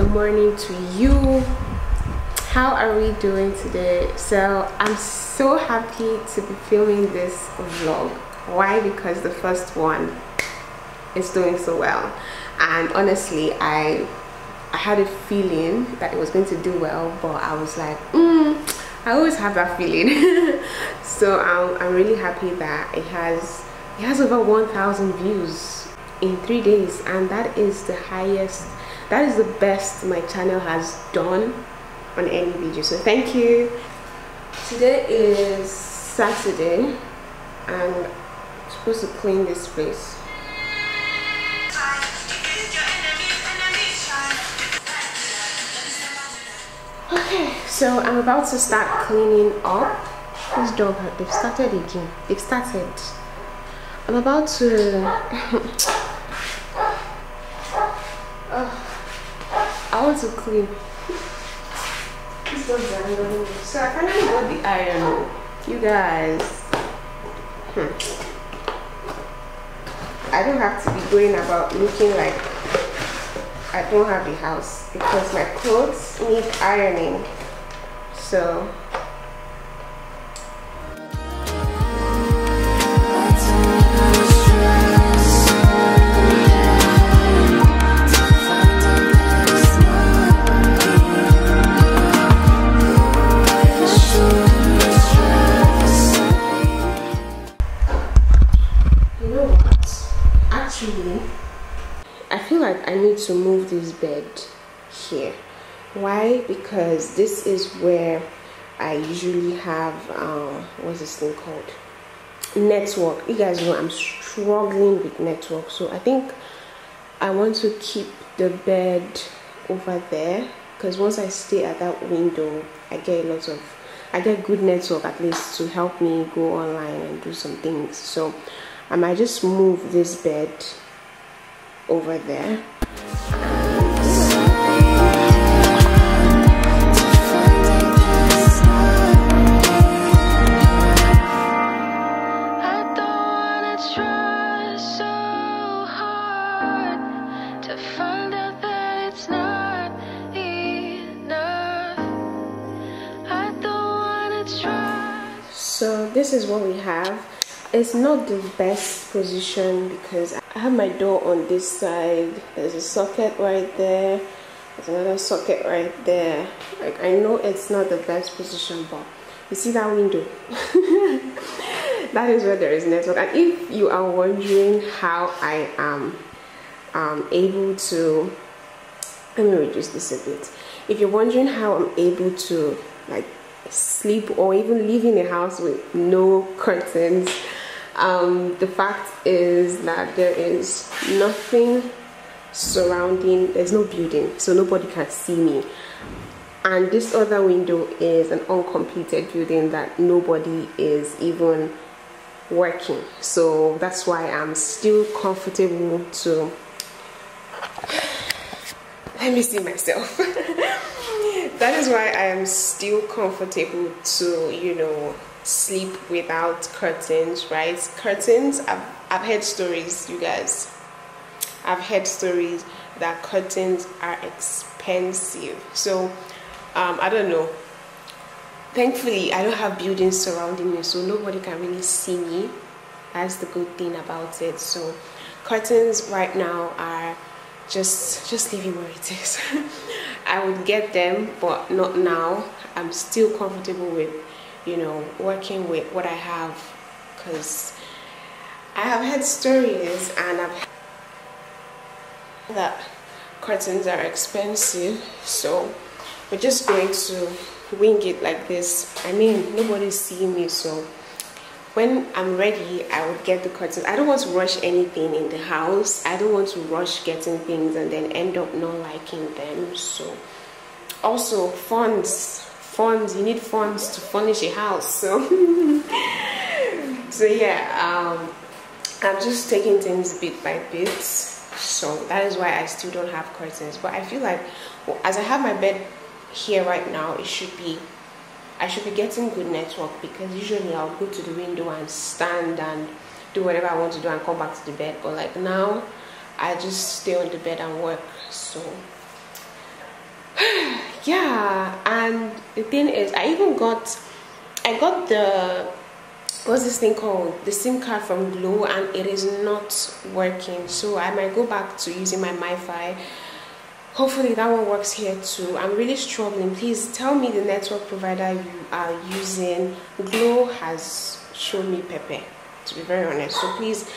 the morning to you. How are we doing today? So i'm so happy to be filming this vlog. Why? Because the first one is doing so well. And honestly i i had a feeling that it was going to do well but i was like mm, i always have that feeling. So I'm, I'm really happy that it has it has over 1000 views in three days and that is the highest that is the best my channel has done on any video. So thank you. Today is saturday and I'm supposed to clean this place okay so i'm about to start cleaning up. This dog they've started again. They've started. I'm about to oh, i want to clean so I finally got the iron. You guys. Hmm. I don't have to be going about looking like I don't have a house because my clothes need ironing. So I need to move this bed here. Why? Because this is where I usually have, uh, what's this thing called? Network. You guys know I'm struggling with network. So I think I want to keep the bed over there because once I stay at that window, I get a lot of, I get good network at least to help me go online and do some things. So I might just move this bed over there so this is what we have. It's not the best position because I have my door on this side. There's a socket right there. There's another socket right there. Like I know it's not the best position but you see that window? That is where there is network. And if you are wondering how I am um, able to let me reduce this a bit. If you're wondering how I'm able to like sleep or even live in a house with no curtains um, the fact is that there is nothing surrounding there's no building so nobody can see me. And this other window is an uncompleted building that nobody is even working. So that's why i'm still comfortable to let me see myself. That is why I am still comfortable to, you know, sleep without curtains, right? Curtains, I've, I've heard stories, you guys. I've heard stories that curtains are expensive. So, um, I don't know. Thankfully, I don't have buildings surrounding me, so nobody can really see me. That's the good thing about it. So, curtains right now are just just leave it where it is i would get them but not now i'm still comfortable with you know working with what i have because i have had stories and i've had that curtains are expensive so we're just going to wing it like this i mean nobody's seeing me so when I'm ready, I would get the curtains. I don't want to rush anything in the house. I don't want to rush getting things and then end up not liking them. So, also funds, funds. You need funds to furnish a house. So, so yeah, um, I'm just taking things bit by bit. So that is why I still don't have curtains. But I feel like well, as I have my bed here right now, it should be I should be getting good network because usually I'll go to the window and stand and do whatever I want to do and come back to the bed. But like now, I just stay on the bed and work. So yeah and the thing is i even got i got the what's this thing called? The sim card from Glo and it is not working. So i might go back to using my MiFi. Hopefully that one works here too. I'm really struggling. Please tell me the network provider you are using. Glo has shown me pepe to be very honest. So please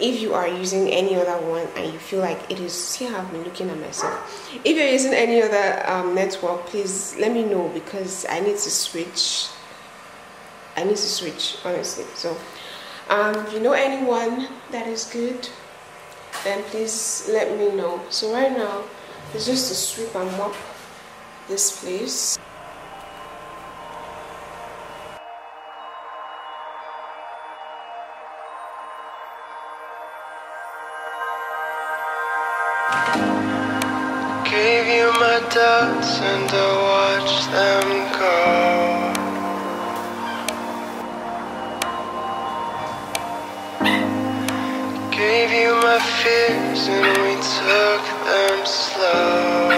if you are using any other one and you feel like it is see i've been looking at myself. If you're using any other um, network please let me know because i need to switch. I need to switch honestly. So um, if you know anyone that is good then please let me know. So right now it's just to sweep and mop this place doubts and I watch them go. Gave you my fears and we took them slow.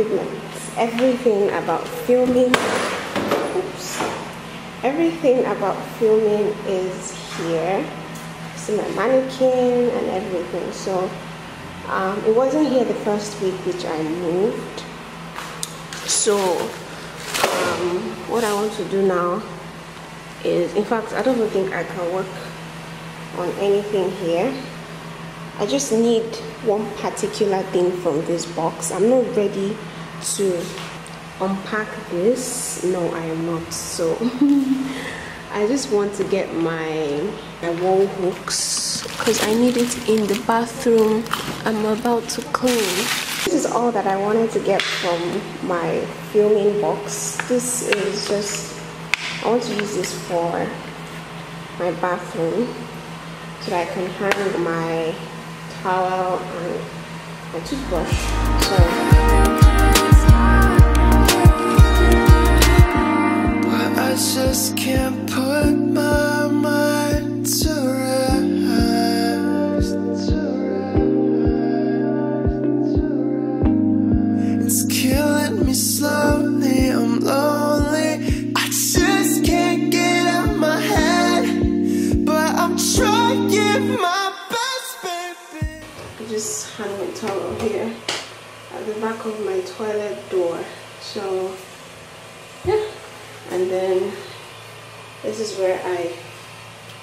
Equipment everything about filming oops everything about filming is here. See my mannequin and everything. So um, it wasn't here the first week which I moved. So um, what I want to do now is in fact I don't think I can work on anything here. I just need one particular thing from this box. I'm not ready to unpack this. No, I am not. So I just want to get my, my wall hooks because I need it in the bathroom I'm about to clean. This is all that I wanted to get from my filming box. This is just, I want to use this for my bathroom so that I can hang my towel and my toothbrush. So I just can't put my mind to rest. It's killing me slowly. I'm lonely. I just can't get out my head. But I'm trying my best, baby. I just hang my towel here at the back of my toilet door. So and then this is where I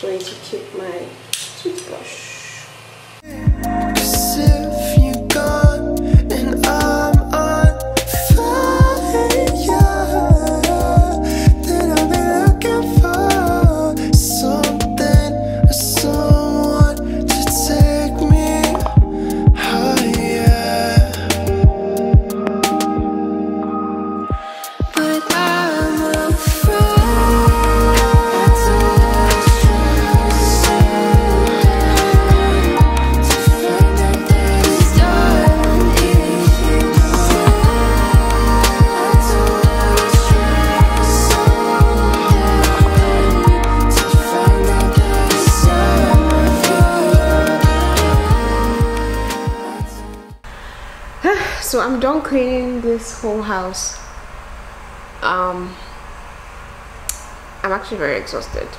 going to keep my toothbrush. So I'm done cleaning this whole house. Um, I'm actually very exhausted.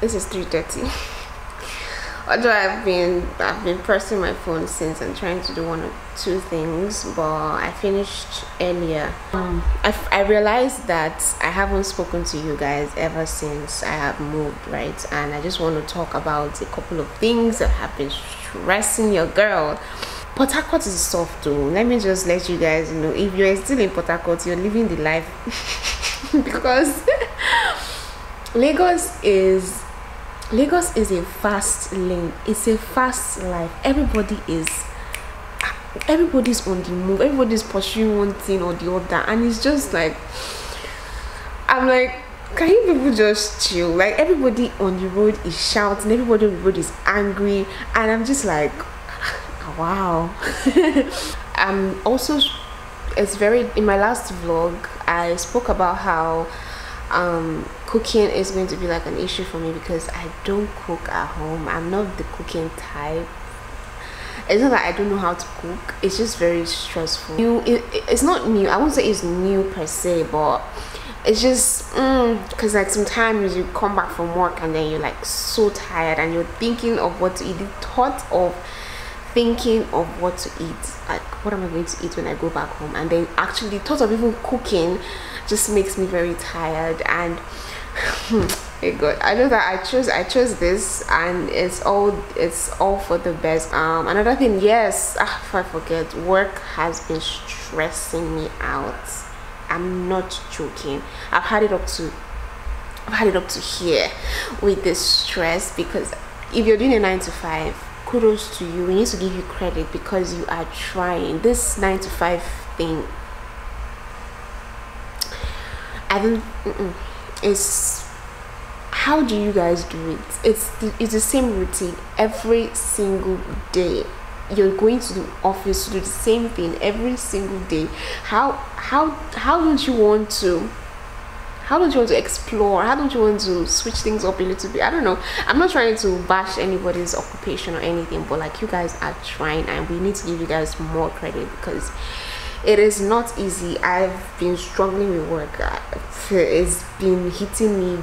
This is 3:30. although I've been I've been pressing my phone since and trying to do one or two things but I finished earlier um, I, I realized that I haven't spoken to you guys ever since I have moved right and I just want to talk about a couple of things that have been stressing your girl Port Harcourt is soft though let me just let you guys know if you're still in Port Harcourt you're living the life because Lagos is Lagos is a fast lane. It's a fast life. Everybody is everybody's on the move. Everybody's pursuing one thing or the other, and it's just like I'm like, can you people just chill? Like everybody on the road is shouting. Everybody on the road is angry, and I'm just like, wow. um. Also, it's very in my last vlog. I spoke about how um, cooking is going to be like an issue for me because I don't cook at home. I'm not the cooking type. It's not that I don't know how to cook. It's just very stressful. New, it, it's not new. I won't say it's new per se, but it's just because mm, like sometimes you come back from work and then you're like so tired and you're thinking of what to eat. The thought of thinking of what to eat, like what am I going to eat when I go back home, and then actually the thought of even cooking just makes me very tired and hey god i know that i chose i chose this and it's all it's all for the best. Um another thing yes ah, if i forget work has been stressing me out. I'm not joking. I've had it up to i've had it up to here with this stress because if you're doing a nine to five kudos to you we need to give you credit because you are trying this nine to five thing I don't. It's how do you guys do it? It's the, it's the same routine every single day. You're going to the office to do the same thing every single day. How how how don't you want to? How don't you want to explore? How don't you want to switch things up a little bit? I don't know. I'm not trying to bash anybody's occupation or anything, but like you guys are trying, and we need to give you guys more credit because it is not easy i've been struggling with work it's been hitting me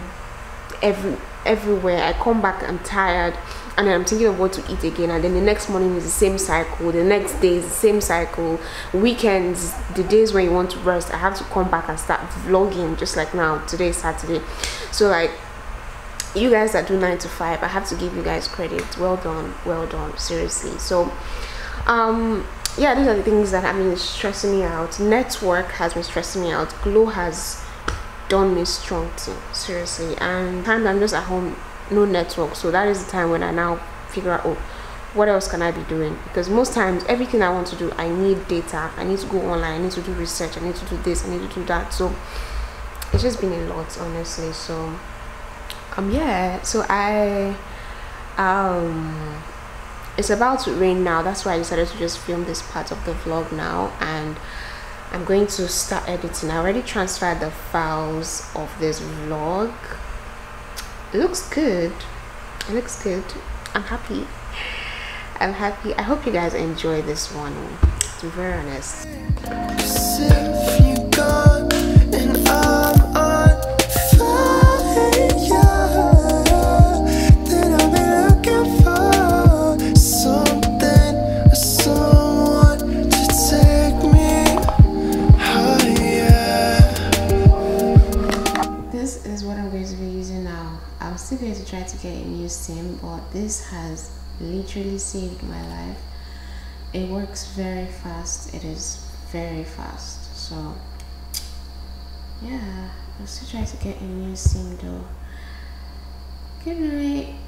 every everywhere i come back i'm tired and i'm thinking of what to eat again and then the next morning is the same cycle the next day is the same cycle weekends the days when you want to rest i have to come back and start vlogging just like now today is saturday. So like you guys that do nine to five i have to give you guys credit. Well done well done seriously. So um yeah these are the things that have been stressing me out. Network has been stressing me out. Glo has done me strong too seriously. And time i'm just at home no network. So that is the time when i now figure out oh what else can i be doing? Because most times everything i want to do i need data. I need to go online. I need to do research. I need to do this. I need to do that. So it's just been a lot honestly. So um yeah. So i um it's about to rain now. That's why i decided to just film this part of the vlog now. And i'm going to start editing. I already transferred the files of this vlog looks good. It looks good. I'm happy. I'm happy. I hope you guys enjoy this one. To be very honest sim but this has literally saved my life. It works very fast. It is very fast. So yeah i'll still try to get a new sim though. Good night